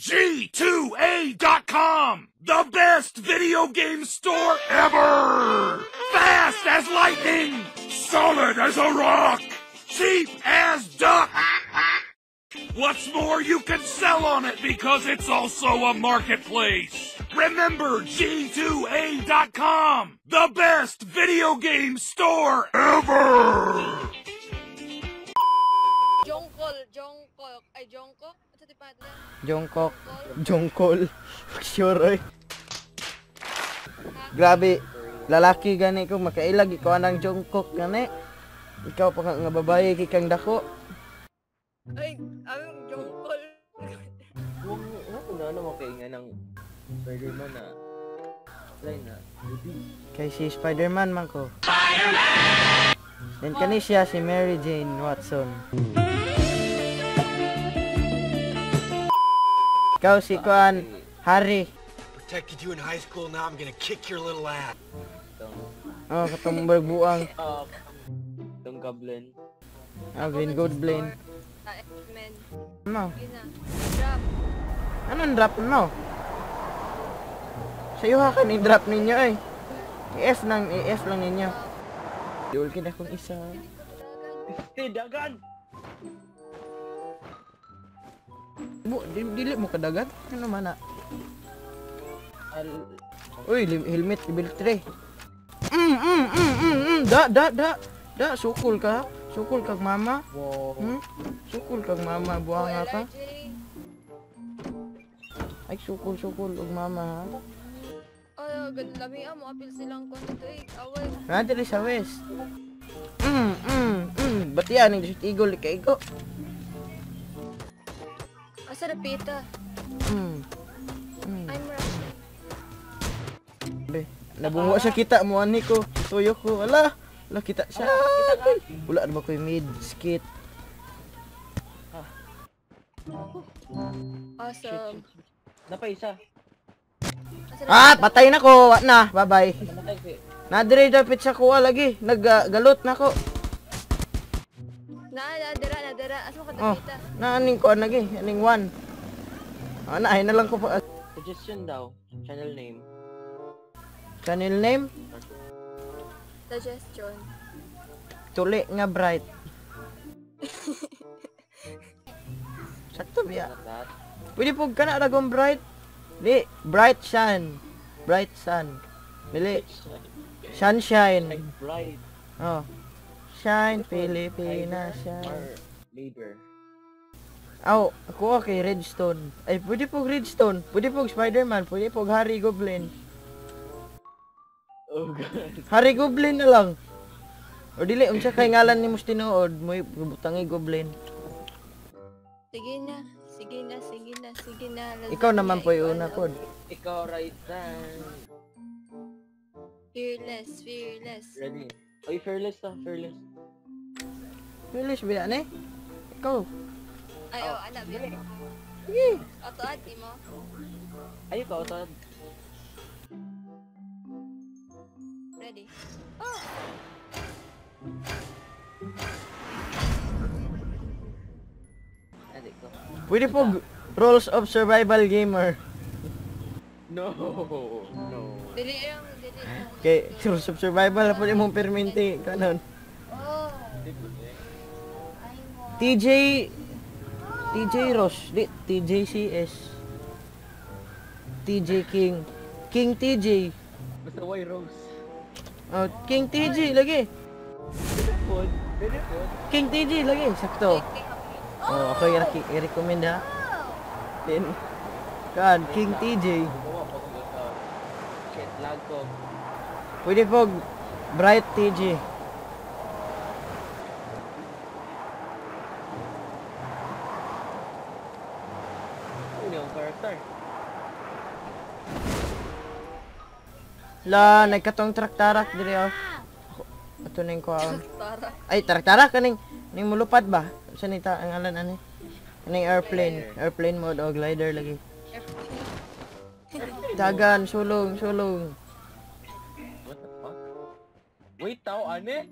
G2A.com, the best video game store ever! Fast as lightning, solid as a rock, cheap as duck! What's more, you can sell on it because it's also a marketplace. Remember G2A.com, the best video game store ever! Jongkol, Jongkok, ay Jongkok? Ano. Jongkol? Jongkol. sure oy. Grabe. Lalaki gani ko makailag ikaw anang Jongkok gani. Ikaw pa nga babae kay kang dako. Ay, ang Jongkol. Huwag mo, huwag mo na ano makainga ng Spider-Man na line na. Kay si Spider-Man man ko. Spider-Man! Then kani siya si Mary Jane Watson. Ikaw si Kuan Harry. Protected you in high school, now I'm gonna kick your little ass. Oh, katong buang. ah, itong goblin. Oh, Green Goblin. Ah. Ano? Anong drop mo? Sa'yo ha ka ni drop ninyo eh. I-F lang, i-F lang ninyo. Kita kung isa. Hey, dagan! Mo, di, dili mo kadagat. Ano man na? Al, Uy, helmet level 3. Mm, mm, mm, mm, mm. Da, da, da. Da, sukul ka. Sukul kag mama. wow. Hmm? Sukul kag mama, buha nga ka. Ay, sukul, sukul og mama ha. Ay, lami ah, mo apil silang konto eh. Away. Nadiri sa west. Mm, mm, mm. Ba't yan? Ang igol ka igo. Asa na pita? Mm. Mm. I'm rushing. Be, nabungo sa kita mo ani ko. Tuyo ko. Ala, ala kita siya. Wala na ba ko mid skit. Awesome. Napay isa. Ah, patay na ko. Wa na. Bye-bye. Namatay si. Nadire dapat sa kuha lagi. Naggalot na ko. Oh, pita? na aning ko lagi. Aning one. Ah, na, ay na lang ko pa. Suggestion daw. Channel name. Channel name? Suggestion. Tuli nga bright. Sakto biya. Pwede po ka na ragong bright. Di, bright sun. Bright sun. Dili, sunshine. Like bride. Oh. Shine, Pilipinas, shine. Or labor. Aw, ako kay Redstone. Ay, pwede po Redstone. Pwede po Spider-Man. Pwede po Harry Goblin. Oh god. Harry Goblin na lang. O dili, unsa kay ngalan ni Mus tinuod, mo butangi Goblin. Sige na. Sige na, sige na, sige na. Lasagna, Ikaw naman po yung una na. po. Ikaw right then. Fearless, fearless. Ready. Oy, fearless to. Fearless. Bilis ba yan eh? Ikaw. Ay, oh, anak, baby. Sige. Ato, ati mo. Ay, ikaw, to. Ready? Oh! Adik ko. Pwede po Rules of Survival Gamer. No. No. Dili lang, dili lang. Kay Rules of Survival po mong perminti kanon. Oh! TJ TJ Ross, di TJCS. TJ King. King TJ. Basta Y Rose. Oh, King TJ lagi. King TJ lagi, sakto. Oh, ako i-recommend ha. Then, kan, King TJ. Pwede po, Bright TJ. Ano character? La, nagkatong traktarak diri oh. Ako- Ato na yung kuhaon. Ay, traktarak kaning ning mulupad ba? Sa nita ang alan ani? Kaning airplane, airplane mode o glider lagi. Dagan, sulong, sulong. What the fuck? Wait, tao, ane?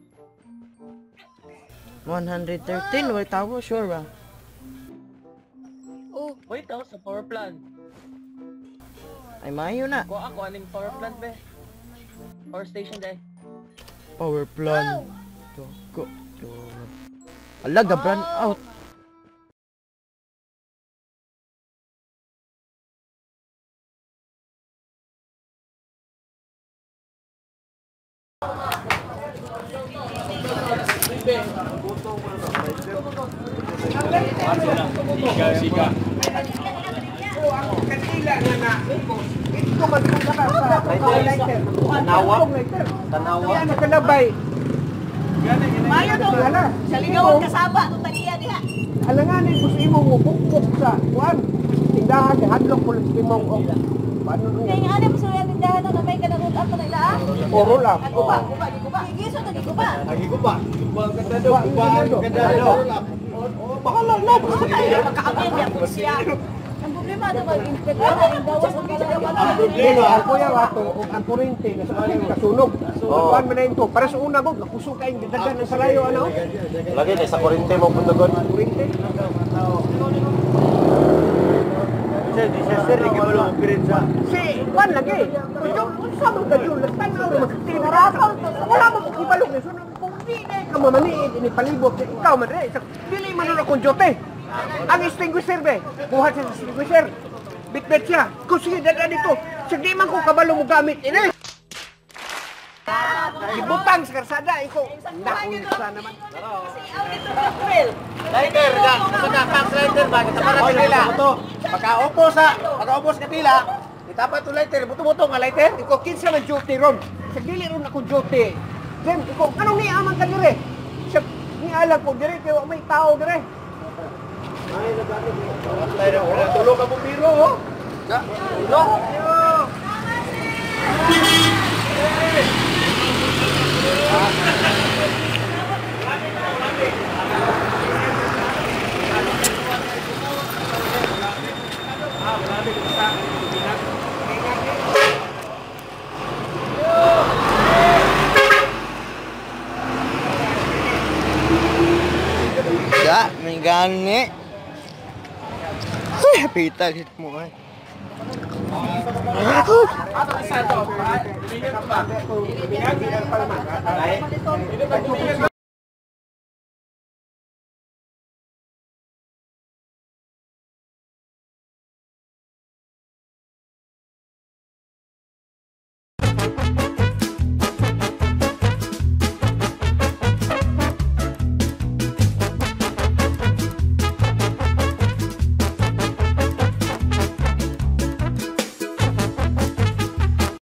113, wala tawo, sure ba? Wait, oh, sa power plant. Ay mayo na. Kuha ako, aning power plant, be. Power station, day. Power plant. Tuko. Ala, gabran out. Tanawa? Tanawa? Mayo to. Sa lingawan kasaba to taliya diha. Alanganin mo sa imong mubukbuk sa kuan. Tindahan, hadlok mo lang sa imong o. Paano nung Kaya nga ano mo sa tindahan na may kanang ato na ila. Oro lang. Ako ba? Ako ba? Ako ba? Giso to ko ba? Bahala na. Ako tayo magkakabin niya po siya. Ang problema na mag-inspektor na yung gawas ng kalaman. Dino, ang kuya wato, ang kurente, nasa aling kasunog. Kuan mo na yun to. Para sa una mo, nakusog kayong dadagan ng salayo, ano? Lagi, na sa kurente mo pundagon. Kurente. Disaster, hindi ka mo lang sa... Si, kuan lagi. Yung, kung sa mga nagtanaw naman sa tinarakaw. Wala mo kung ibalog na. Sunod, kung di na ka mamaniid, inipalibot. Ikaw man rin. Sa- Dili man nun akong jote. Ang extinguisher be, buhat sa extinguisher. Bit-bit siya. Kung sige, dada dito. Sige man ko kabalo mo gamit. Ini! Ibutang sa karsada. Ikaw, nakunsa naman. Lighter, ka! Saka, tax lighter ba? Kita para sa nila. Pagkaupo sa, pagkaupo sa kapila, itapat to lighter, buto-buto nga lighter. Ikaw, kinsa man duty ron. Sa dili ron ako duty. Then, ikaw, anong niaman ka dire? Sa, nialam ko dire, kaya may tao dire. Tulog ka bumiro, oh. No? ane Ay, pita git mo